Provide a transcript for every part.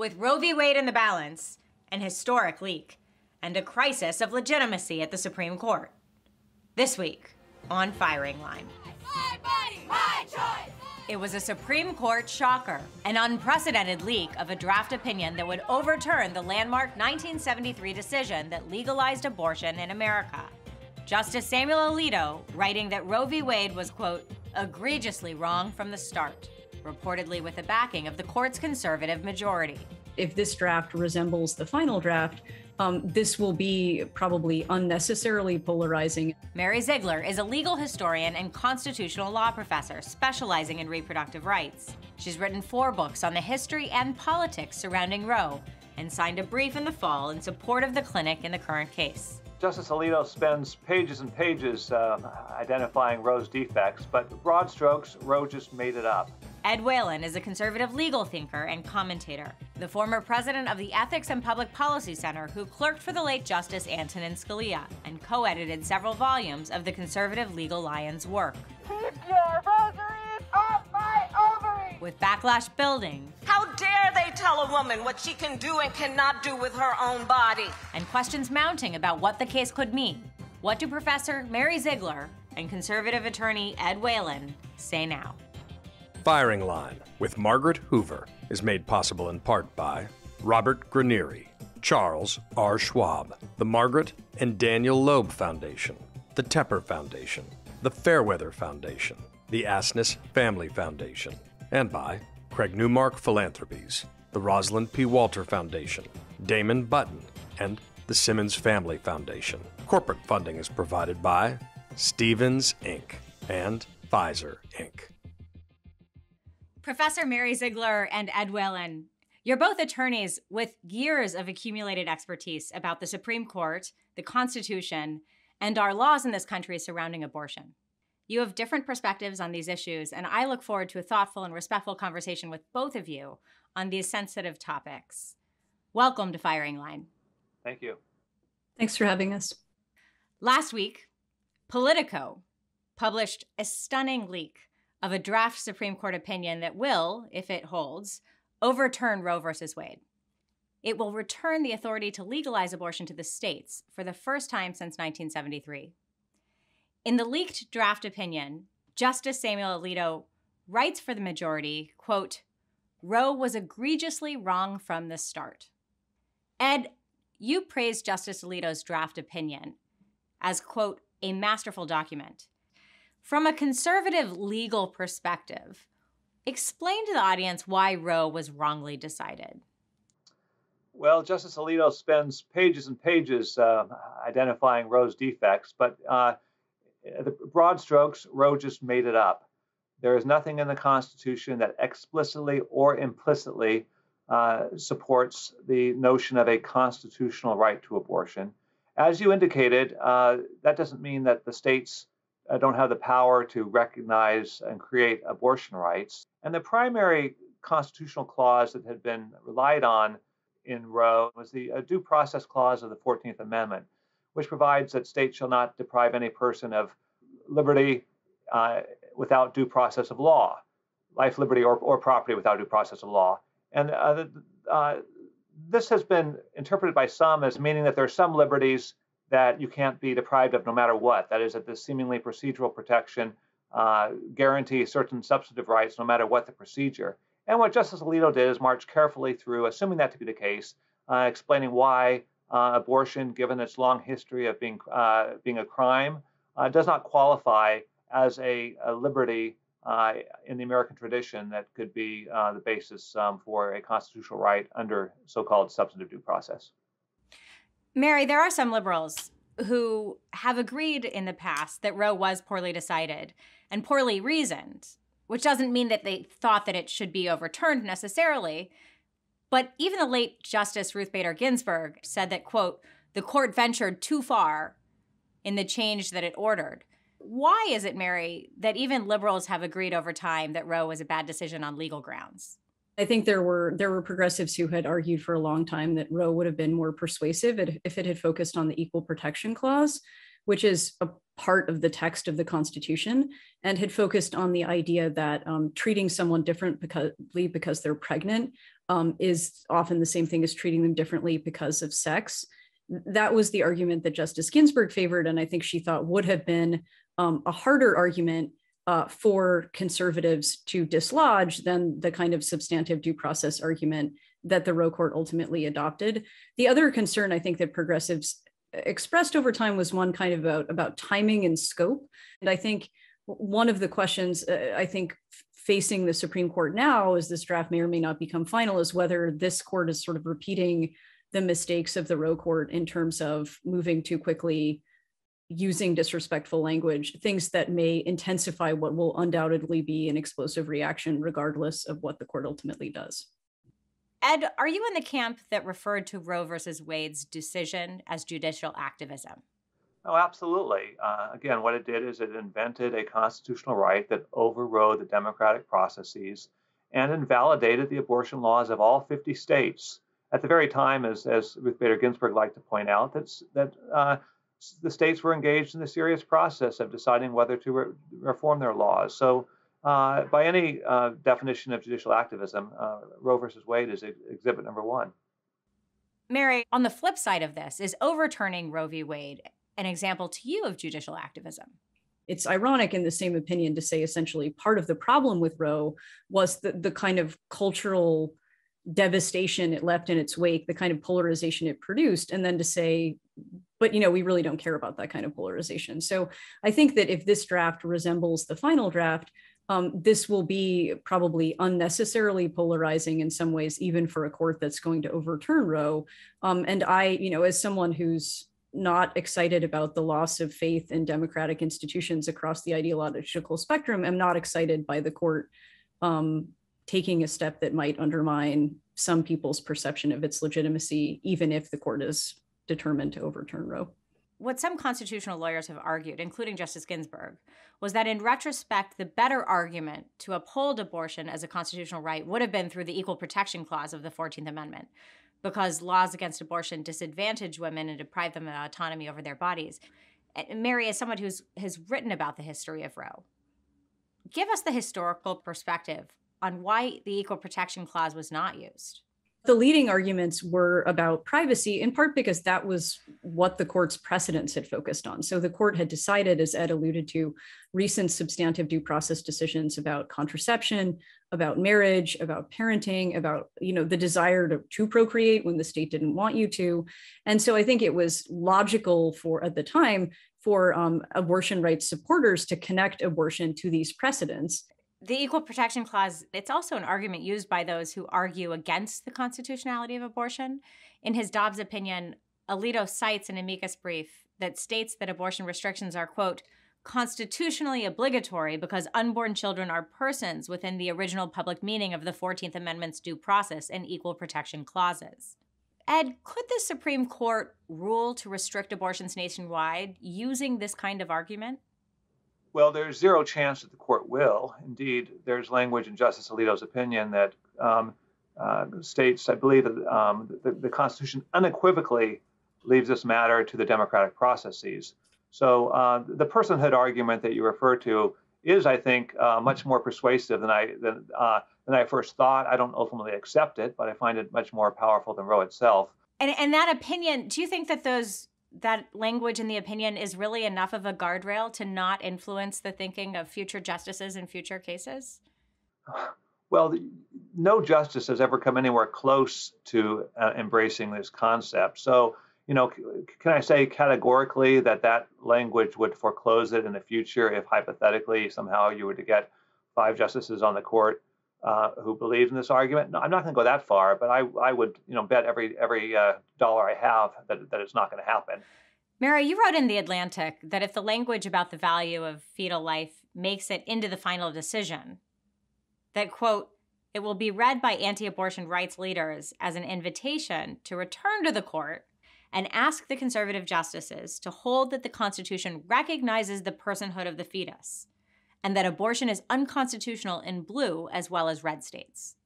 with Roe v. Wade in the balance, an historic leak, and a crisis of legitimacy at the Supreme Court. This week on Firing Line. My body, my choice. It was a Supreme Court shocker, an unprecedented leak of a draft opinion that would overturn the landmark 1973 decision that legalized abortion in America. Justice Samuel Alito writing that Roe v. Wade was, quote, egregiously wrong from the start reportedly with the backing of the court's conservative majority. If this draft resembles the final draft, um, this will be probably unnecessarily polarizing. Mary Ziegler is a legal historian and constitutional law professor specializing in reproductive rights. She's written four books on the history and politics surrounding Roe and signed a brief in the fall in support of the clinic in the current case. Justice Alito spends pages and pages uh, identifying Roe's defects, but broad strokes, Roe just made it up. Ed Whelan is a conservative legal thinker and commentator, the former president of the Ethics and Public Policy Center who clerked for the late Justice Antonin Scalia and co edited several volumes of the conservative legal lion's work. Keep your rosaries off my ovaries! With backlash building. How dare they tell a woman what she can do and cannot do with her own body? And questions mounting about what the case could mean. What do Professor Mary Ziegler and conservative attorney Ed Whelan say now? Firing Line with Margaret Hoover is made possible in part by Robert Granieri, Charles R. Schwab, the Margaret and Daniel Loeb Foundation, the Tepper Foundation, the Fairweather Foundation, the Asness Family Foundation, and by Craig Newmark Philanthropies, the Rosalind P. Walter Foundation, Damon Button, and the Simmons Family Foundation. Corporate funding is provided by Stephens Inc. and Pfizer Inc. Professor Mary Ziegler and Ed Whelan, you're both attorneys with years of accumulated expertise about the Supreme Court, the Constitution, and our laws in this country surrounding abortion. You have different perspectives on these issues, and I look forward to a thoughtful and respectful conversation with both of you on these sensitive topics. Welcome to Firing Line. Thank you. Thanks for having us. Last week, Politico published a stunning leak of a draft Supreme Court opinion that will, if it holds, overturn Roe v. Wade. It will return the authority to legalize abortion to the states for the first time since 1973. In the leaked draft opinion, Justice Samuel Alito writes for the majority, quote, Roe was egregiously wrong from the start. Ed, you praised Justice Alito's draft opinion as, quote, a masterful document. From a conservative legal perspective, explain to the audience why Roe was wrongly decided. Well, Justice Alito spends pages and pages uh, identifying Roe's defects, but uh, the broad strokes, Roe just made it up. There is nothing in the Constitution that explicitly or implicitly uh, supports the notion of a constitutional right to abortion. As you indicated, uh, that doesn't mean that the states don't have the power to recognize and create abortion rights. And the primary constitutional clause that had been relied on in Roe was the uh, due process clause of the 14th Amendment, which provides that states shall not deprive any person of liberty uh, without due process of law, life, liberty, or, or property without due process of law. And uh, uh this has been interpreted by some as meaning that there are some liberties that you can't be deprived of no matter what. That is, that this seemingly procedural protection uh, guarantees certain substantive rights no matter what the procedure. And what Justice Alito did is march carefully through, assuming that to be the case, uh, explaining why uh, abortion, given its long history of being uh, being a crime, uh, does not qualify as a, a liberty uh, in the American tradition that could be the basis um, for a constitutional right under so-called substantive due process. Mary, there are some liberals who have agreed in the past that Roe was poorly decided and poorly reasoned, which doesn't mean that they thought that it should be overturned necessarily. But even the late Justice Ruth Bader Ginsburg said that, quote, the court ventured too far in the change that it ordered. Why is it, Mary, that even liberals have agreed over time that Roe was a bad decision on legal grounds? I think there were there were progressives who had argued for a long time that Roe would have been more persuasive if it had focused on the equal protection clause, which is a part of the text of the Constitution, and had focused on the idea that um, treating someone differently because, they're pregnant um, is often the same thing as treating them differently because of sex. That was the argument that Justice Ginsburg favored, and I think she thought would have been um, a harder argument uh, for conservatives to dislodge than the kind of substantive due process argument that the Roe court ultimately adopted. The other concern I think that progressives expressed over time was one kind of about, about timing and scope. And I think one of the questions uh, I think facing the Supreme Court now, as this draft may or may not become final, is whether this court is sort of repeating the mistakes of the Roe court in terms of moving too quickly, using disrespectful language, things that may intensify what will undoubtedly be an explosive reaction, regardless of what the court ultimately does. Ed, are you in the camp that referred to Roe versus Wade's decision as judicial activism? Oh, absolutely. Uh, again, what it did is it invented a constitutional right that overrode the democratic processes and invalidated the abortion laws of all 50 states. At the very time, as, as Ruth Bader Ginsburg liked to point out, that's, that uh, the states were engaged in the serious process of deciding whether to re- reform their laws. So uh, by any uh, definition of judicial activism, uh, Roe versus Wade is exhibit number one. Mary, on the flip side of this, is overturning Roe v. Wade an example to you of judicial activism? It's ironic in the same opinion to say essentially part of the problem with Roe was the, the kind of cultural devastation it left in its wake, the kind of polarization it produced, and then to say, but you know, we really don't care about that kind of polarization. So I think that if this draft resembles the final draft, um, this will be probably unnecessarily polarizing in some ways, even for a court that's going to overturn Roe. Um, and I, you know, as someone who's not excited about the loss of faith in democratic institutions across the ideological spectrum, am not excited by the court um, taking a step that might undermine some people's perception of its legitimacy, even if the court is determined to overturn Roe what some constitutional lawyers have argued, including Justice Ginsburg, was that in retrospect, the better argument to uphold abortion as a constitutional right would have been through the Equal Protection Clause of the 14th Amendment, because laws against abortion disadvantage women and deprive them of autonomy over their bodies. Mary, as someone who's has written about the history of Roe, give us the historical perspective on why the Equal Protection Clause was not used. The leading arguments were about privacy, in part because that was what the court's precedents had focused on. So the court had decided, as Ed alluded to, recent substantive due process decisions about contraception, about marriage, about parenting, about you know the desire to, to procreate when the state didn't want you to. And so I think it was logical for at the time for um, abortion rights supporters to connect abortion to these precedents the Equal Protection Clause, it's also an argument used by those who argue against the constitutionality of abortion. In his Dobbs opinion, Alito cites an amicus brief that states that abortion restrictions are, quote, constitutionally obligatory because unborn children are persons within the original public meaning of the 14th Amendment's due process and equal protection clauses. Ed, could the Supreme Court rule to restrict abortions nationwide using this kind of argument? Well, there's zero chance that the court will. Indeed, there's language in Justice Alito's opinion that um, uh, states, I believe, that um, the, the, Constitution unequivocally leaves this matter to the democratic processes. So uh, the personhood argument that you refer to is, I think, uh, much more persuasive than I than, uh, than I first thought. I don't ultimately accept it, but I find it much more powerful than Roe itself. And, and that opinion, do you think that those that language in the opinion is really enough of a guardrail to not influence the thinking of future justices in future cases? Well, no justice has ever come anywhere close to uh, embracing this concept. So, you know, can I say categorically that that language would foreclose it in the future if hypothetically somehow you were to get five justices on the court uh, who believe in this argument. No, I'm not going to go that far, but I, I would, you know, bet every every uh, dollar I have that, that it's not going to happen. Mary, you wrote in The Atlantic that if the language about the value of fetal life makes it into the final decision, that, quote, it will be read by anti abortion rights leaders as an invitation to return to the court and ask the conservative justices to hold that the Constitution recognizes the personhood of the fetus and that abortion is unconstitutional in blue as well as red states.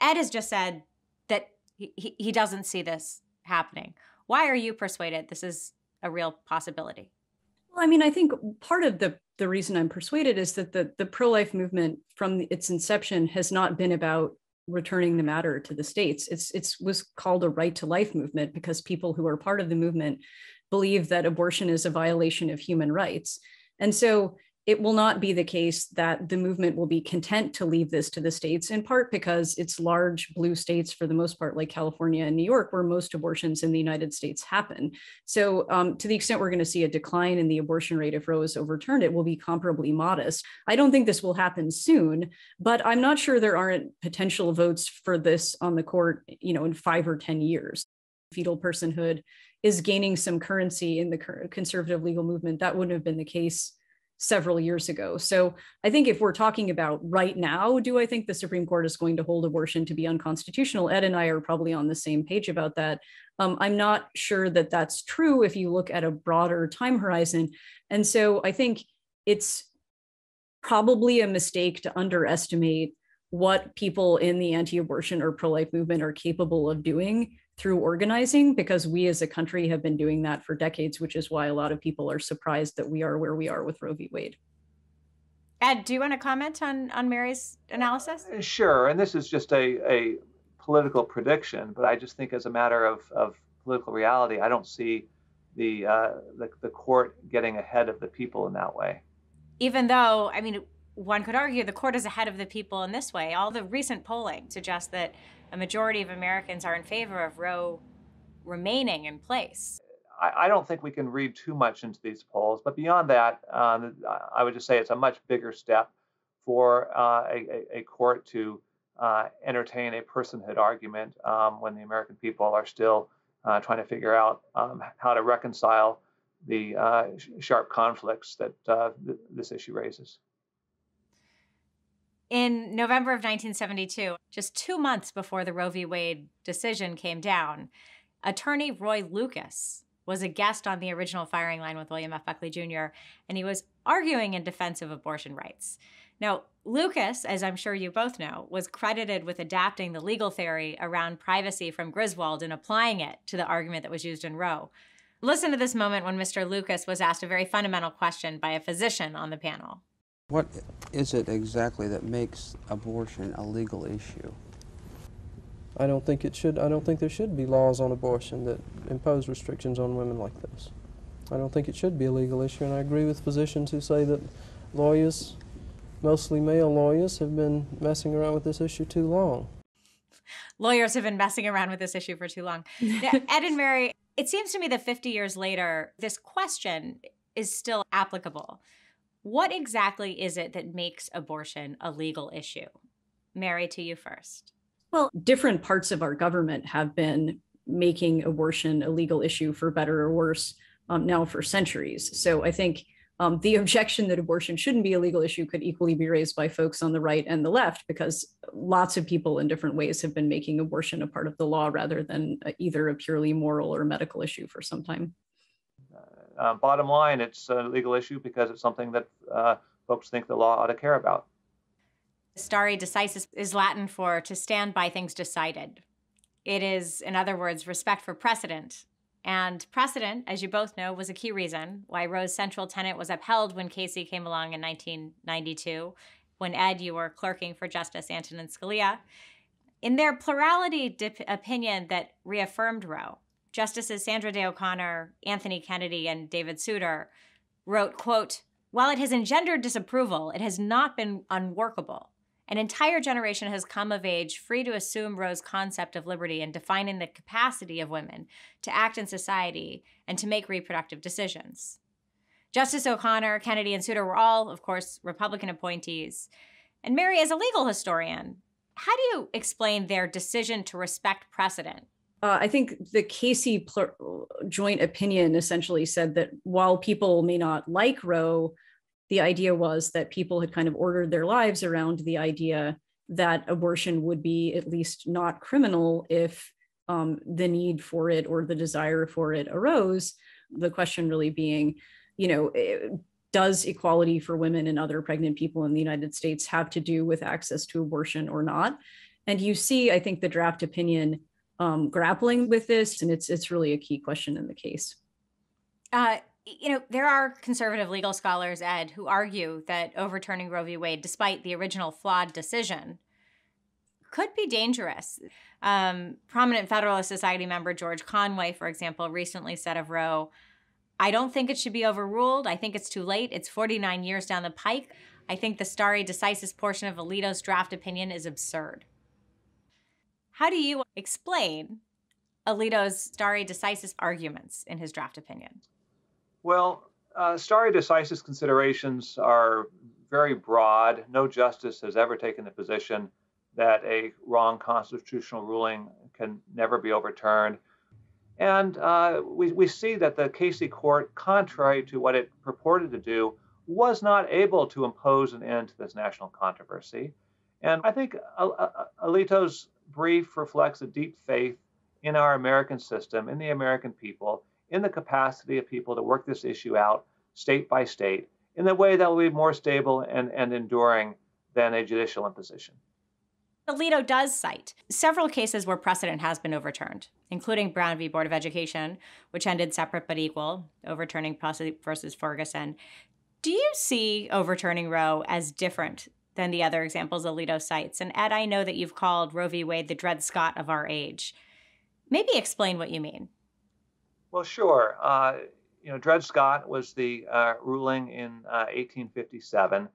Ed has just said that he, he doesn't see this happening. Why are you persuaded this is a real possibility? Well, I mean, I think part of the the reason I'm persuaded is that the the pro life movement from its inception has not been about returning the matter to the states. It's it's was called a right to life movement because people who are part of the movement believe that abortion is a violation of human rights. And so it will not be the case that the movement will be content to leave this to the states, in part because it's large blue states, for the most part, like California and New York, where most abortions in the United States happen. So, um, to the extent we're going to see a decline in the abortion rate if Roe is overturned, it will be comparably modest. I don't think this will happen soon, but I'm not sure there aren't potential votes for this on the court, you know, in five or 10 years. Fetal personhood is gaining some currency in the conservative legal movement. That wouldn't have been the case several years ago. So I think if we're talking about right now, do I think the Supreme Court is going to hold abortion to be unconstitutional? Ed and I are probably on the same page about that. Um, I'm not sure that that's true if you look at a broader time horizon. And so I think it's probably a mistake to underestimate what people in the anti abortion or pro life movement are capable of doing through organizing because we as a country have been doing that for decades, which is why a lot of people are surprised that we are where we are with Roe v. Wade. Ed, do you want to comment on, on Mary's analysis? Uh, sure. And this is just a, a political prediction, but I just think as a matter of, of political reality, I don't see the, uh, the, the court getting ahead of the people in that way. Even though, I mean, one could argue the court is ahead of the people in this way. All the recent polling suggests that a majority of Americans are in favor of Roe remaining in place. I, don't think we can read too much into these polls, but beyond that, um, I would just say it's a much bigger step for uh, a, a, court to uh, entertain a personhood argument um, when the American people are still uh, trying to figure out um, how to reconcile the uh, sharp conflicts that uh, th- this issue raises. In November of 1972, just two months before the Roe v. Wade decision came down, attorney Roy Lucas was a guest on the original firing line with William F. Buckley Jr., and he was arguing in defense of abortion rights. Now, Lucas, as I'm sure you both know, was credited with adapting the legal theory around privacy from Griswold and applying it to the argument that was used in Roe. Listen to this moment when Mr. Lucas was asked a very fundamental question by a physician on the panel. What is it exactly that makes abortion a legal issue? I don't think it should. I don't think there should be laws on abortion that impose restrictions on women like this. I don't think it should be a legal issue, and I agree with physicians who say that lawyers, mostly male lawyers, have been messing around with this issue too long. Lawyers have been messing around with this issue for too long. Ed and Mary, it seems to me that 50 years later, this question is still applicable. What exactly is it that makes abortion a legal issue? Mary, to you first. Well, different parts of our government have been making abortion a legal issue for better or worse um, now for centuries. So I think um, the objection that abortion shouldn't be a legal issue could equally be raised by folks on the right and the left, because lots of people in different ways have been making abortion a part of the law rather than either a purely moral or medical issue for some time. Uh, bottom line, it's a legal issue because it's something that uh, folks think the law ought to care about. Stare decisis is Latin for to stand by things decided. It is, in other words, respect for precedent. And precedent, as you both know, was a key reason why Roe's central tenet was upheld when Casey came along in 1992, when Ed, you were clerking for Justice Antonin Scalia. In their plurality opinion that reaffirmed Roe, Justices Sandra Day O'Connor, Anthony Kennedy, and David Souter wrote, quote, while it has engendered disapproval, it has not been unworkable. An entire generation has come of age free to assume Roe's concept of liberty and defining the capacity of women to act in society and to make reproductive decisions. Justice O'Connor, Kennedy, and Souter were all, of course, Republican appointees. And Mary, as a legal historian, how do you explain their decision to respect precedent uh, I think the Casey joint opinion essentially said that while people may not like Roe, the idea was that people had kind of ordered their lives around the idea that abortion would be at least not criminal if um, the need for it or the desire for it arose. The question really being, you know, eh, does equality for women and other pregnant people in the United States have to do with access to abortion or not? And you see, I think the draft opinion um, grappling with this, and it's it's really a key question in the case. Uh, you know, there are conservative legal scholars, Ed, who argue that overturning Roe v. Wade, despite the original flawed decision, could be dangerous. Um, prominent Federalist Society member George Conway, for example, recently said of Roe, I don't think it should be overruled. I think it's too late. It's 49 years down the pike. I think the stare decisis portion of Alito's draft opinion is absurd. How do you explain Alito's stare decisis arguments in his draft opinion? Well, uh, stare decisis considerations are very broad. No justice has ever taken the position that a wrong constitutional ruling can never be overturned. And uh, we, we see that the Casey court, contrary to what it purported to do, was not able to impose an end to this national controversy. And I think Alito's brief reflects a deep faith in our American system, in the American people, in the capacity of people to work this issue out state by state in a way that will be more stable and, and enduring than a judicial imposition. Alito does cite several cases where precedent has been overturned, including Brown v. Board of Education, which ended separate but equal, overturning Plessy versus Ferguson. Do you see overturning Roe as different than the other examples Alito cites? And Ed, I know that you've called Roe v. Wade the Dred Scott of our age. Maybe explain what you mean. Well, sure. Uh, you know, Dred Scott was the uh, ruling in uh, 1857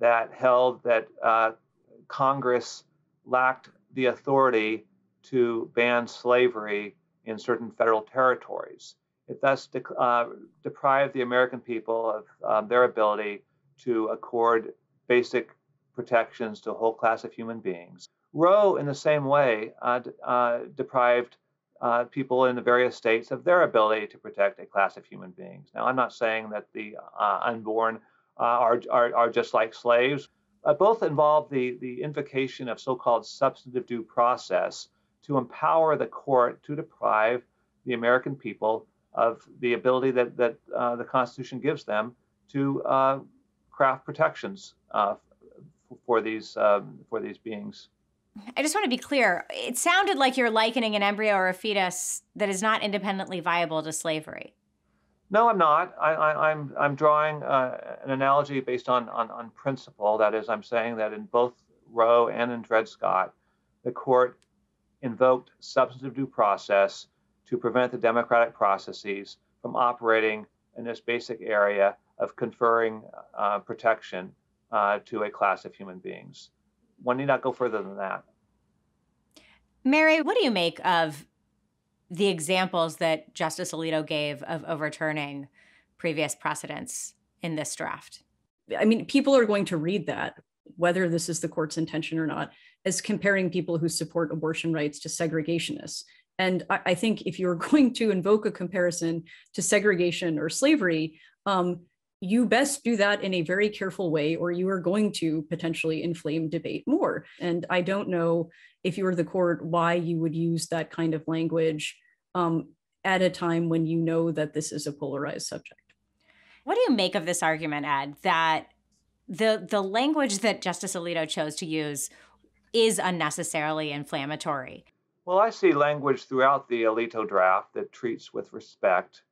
that held that uh, Congress lacked the authority to ban slavery in certain federal territories. It thus de- uh, deprived the American people of um, their ability to accord basic protections to a whole class of human beings. Roe, in the same way, uh, uh, deprived uh, people in the various states of their ability to protect a class of human beings. Now, I'm not saying that the uh, unborn uh, are, are, are just like slaves, uh, both involve the, the invocation of so called substantive due process to empower the court to deprive the American people of the ability that, that the Constitution gives them to craft protections uh, for these um, for these beings. I just want to be clear. It sounded like you're likening an embryo or a fetus that is not independently viable to slavery. No, I'm not. I, am I'm, I'm drawing uh, an analogy based on, on, on principle. That is, I'm saying that in both Roe and in Dred Scott, the court invoked substantive due process to prevent the democratic processes from operating in this basic area of conferring uh, protection uh, to a class of human beings. One need not go further than that. Mary, what do you make of the examples that Justice Alito gave of overturning previous precedents in this draft. I mean, people are going to read that, whether this is the court's intention or not, as comparing people who support abortion rights to segregationists. And I, I think if you're going to invoke a comparison to segregation or slavery, um, you best do that in a very careful way, or you are going to potentially inflame debate more. And I don't know if you were the court why you would use that kind of language um, at a time when you know that this is a polarized subject. What do you make of this argument, Ed, that the the language that Justice Alito chose to use is unnecessarily inflammatory? Well, I see language throughout the Alito draft that treats with respect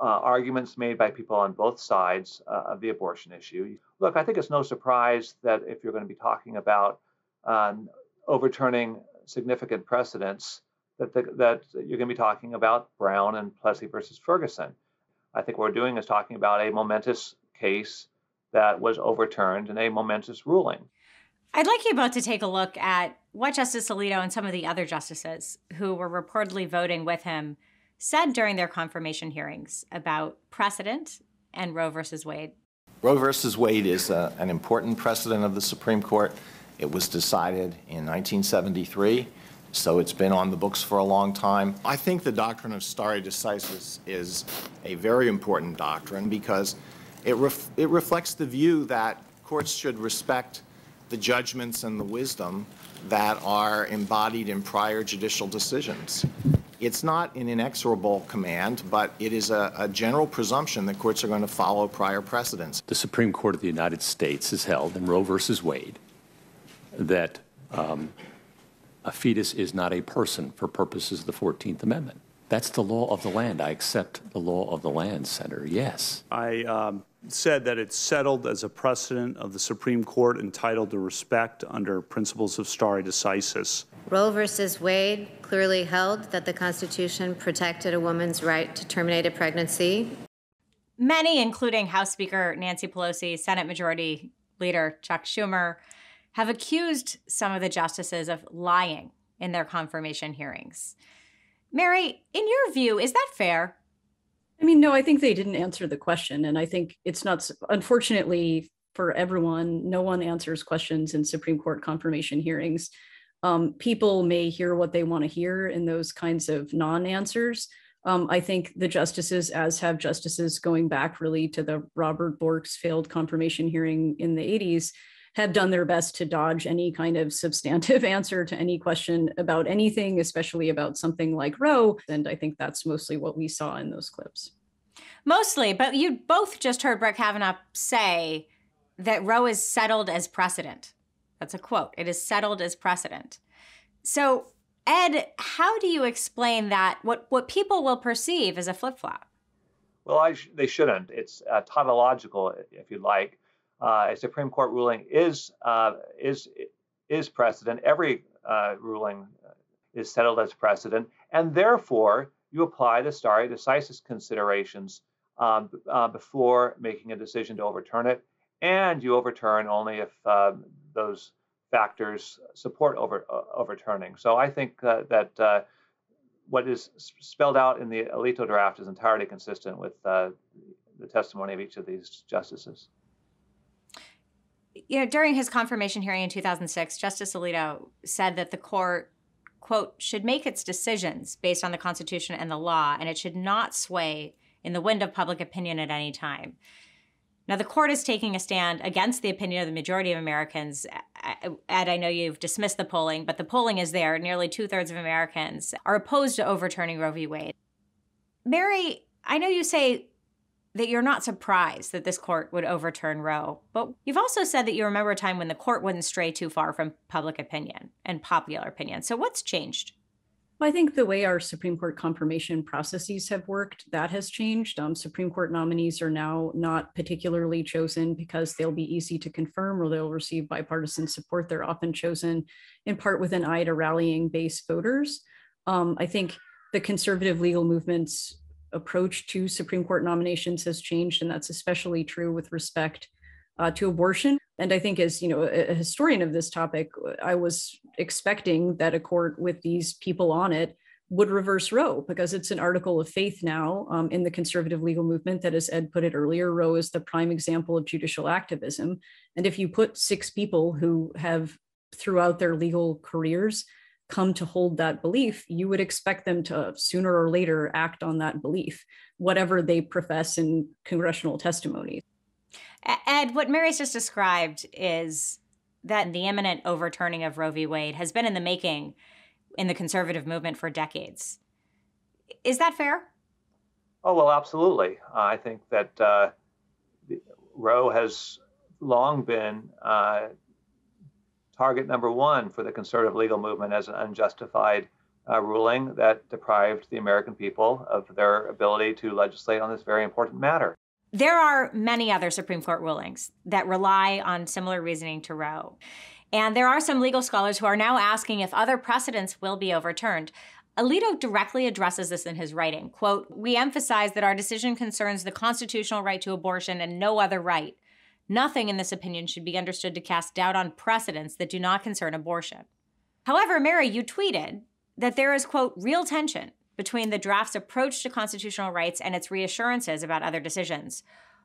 uh, arguments made by people on both sides uh, of the abortion issue. Look, I think it's no surprise that if you're going to be talking about um, overturning significant precedents, that, the, that you're going to be talking about Brown and Plessy versus Ferguson. I think what we're doing is talking about a momentous case that was overturned and a momentous ruling. I'd like you both to take a look at what Justice Alito and some of the other justices who were reportedly voting with him said during their confirmation hearings about precedent and Roe versus Wade. Roe versus Wade is uh, an important precedent of the Supreme Court. It was decided in 1973, so it's been on the books for a long time. I think the doctrine of stare decisis is a very important doctrine because it, ref it reflects the view that courts should respect the judgments and the wisdom that are embodied in prior judicial decisions. It's not an inexorable command, but it is a, a, general presumption that courts are going to follow prior precedents. The Supreme Court of the United States has held in Roe versus Wade that um, a fetus is not a person for purposes of the 14th Amendment. That's the law of the land. I accept the law of the land, Senator. Yes. I um, said that it's settled as a precedent of the Supreme Court entitled to respect under principles of stare decisis. Roe versus Wade clearly held that the Constitution protected a woman's right to terminate a pregnancy. Many, including House Speaker Nancy Pelosi, Senate Majority Leader Chuck Schumer, have accused some of the justices of lying in their confirmation hearings. Mary, in your view, is that fair? I mean, no, I think they didn't answer the question. And I think it's not, unfortunately for everyone, no one answers questions in Supreme Court confirmation hearings. Um, people may hear what they want to hear in those kinds of non answers. Um, I think the justices, as have justices going back really to the Robert Bork's failed confirmation hearing in the 80s, have done their best to dodge any kind of substantive answer to any question about anything, especially about something like Roe. And I think that's mostly what we saw in those clips. Mostly, but you both just heard Brett Kavanaugh say that Roe is settled as precedent. That's a quote. It is settled as precedent. So, Ed, how do you explain that? What what people will perceive as a flip flop? Well, sh- they shouldn't. It's uh, tautological, if you like uh, a Supreme Court ruling is uh, is is precedent. Every uh, ruling is settled as precedent, and therefore you apply the stare decisis considerations um, uh, before making a decision to overturn it, and you overturn only if um, those factors support over, uh, overturning. So I think that uh, what is spelled out in the Alito draft is entirely consistent with the testimony of each of these justices you know, during his confirmation hearing in 2006, Justice Alito said that the court, quote, should make its decisions based on the Constitution and the law, and it should not sway in the wind of public opinion at any time. Now, the court is taking a stand against the opinion of the majority of Americans. Ed, I know you've dismissed the polling, but the polling is there. Nearly two thirds of Americans are opposed to overturning Roe v. Wade. Mary, I know you say that you're not surprised that this court would overturn Roe, but you've also said that you remember a time when the court wouldn't stray too far from public opinion and popular opinion. So what's changed? Well, I think the way our Supreme Court confirmation processes have worked, that has changed. Um, Supreme Court nominees are now not particularly chosen because they'll be easy to confirm or they'll receive bipartisan support. They're often chosen in part with an eye to rallying base voters. Um, I think the conservative legal movements approach to Supreme Court nominations has changed, and that's especially true with respect uh, to abortion. And I think, as you know, a, historian of this topic, I was expecting that a court with these people on it would reverse Roe because it's an article of faith now um, in the conservative legal movement that, as Ed put it earlier, Roe is the prime example of judicial activism. And if you put six people who have throughout their legal careers come to hold that belief, you would expect them to sooner or later act on that belief, whatever they profess in congressional testimony. Ed, what Mary's just described is that the imminent overturning of Roe v. Wade has been in the making in the conservative movement for decades. Is that fair? Oh, well, absolutely. Uh, I think that uh, Roe has long been uh, target number one for the conservative legal movement as an unjustified uh, ruling that deprived the American people of their ability to legislate on this very important matter. There are many other Supreme Court rulings that rely on similar reasoning to Roe. And there are some legal scholars who are now asking if other precedents will be overturned. Alito directly addresses this in his writing. Quote, We emphasize that our decision concerns the constitutional right to abortion and no other right. Nothing in this opinion should be understood to cast doubt on precedents that do not concern abortion. However, Mary, you tweeted that there is, quote, real tension between the draft's approach to constitutional rights and its reassurances about other decisions.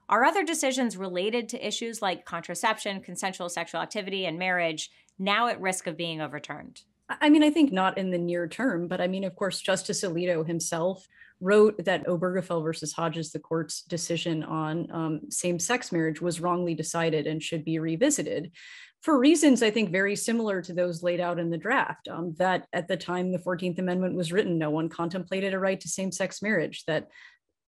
Are other decisions related to issues like contraception, consensual sexual activity, and marriage now at risk of being overturned? I mean, I think not in the near term, but I mean, of course, Justice Alito himself wrote that Obergefell versus Hodges, the court's decision on um, same sex marriage, was wrongly decided and should be revisited for reasons I think very similar to those laid out in the draft. Um, that at the time the 14th Amendment was written, no one contemplated a right to same sex marriage, that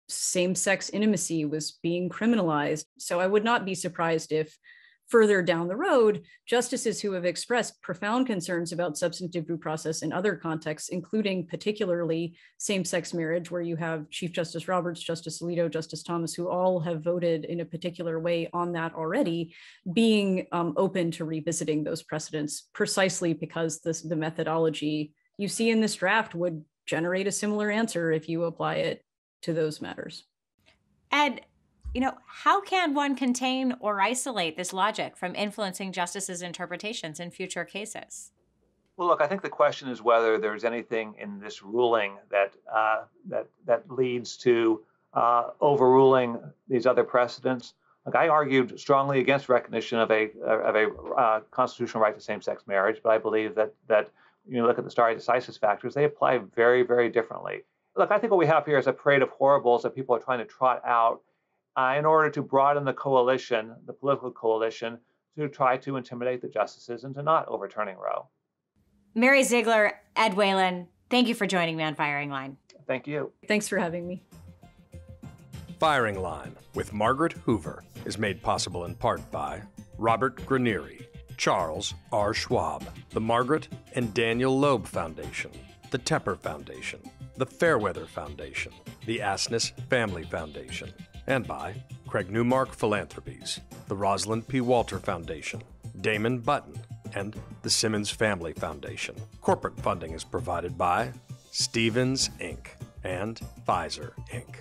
same sex intimacy was being criminalized. So I would not be surprised if further down the road, justices who have expressed profound concerns about substantive due process in other contexts, including particularly same sex marriage, where you have Chief Justice Roberts, Justice Alito, Justice Thomas, who all have voted in a particular way on that already, being um, open to revisiting those precedents precisely because this, the methodology you see in this draft would generate a similar answer if you apply it to those matters. Ed, you know, how can one contain or isolate this logic from influencing justices' interpretations in future cases? Well, look, I think the question is whether there's anything in this ruling that uh, that that leads to uh, overruling these other precedents. Like I argued strongly against recognition of a of a uh, constitutional right to same-sex marriage, but I believe that that you look at the stare decisis factors, they apply very, very differently. Look, I think what we have here is a parade of horribles that people are trying to trot out uh, in order to broaden the coalition, the political coalition, to try to intimidate the justices into not overturning Roe. Mary Ziegler, Ed Whelan, thank you for joining me on Firing Line. Thank you. Thanks for having me. Firing Line with Margaret Hoover is made possible in part by Robert Granieri, Charles R. Schwab, the Margaret and Daniel Loeb Foundation, the Tepper Foundation, the Fairweather Foundation, the Asness Family Foundation, and by Craig Newmark Philanthropies, the Rosalind P. Walter Foundation, Damon Button, and the Simmons Family Foundation. Corporate funding is provided by Stephens Inc. and Pfizer Inc.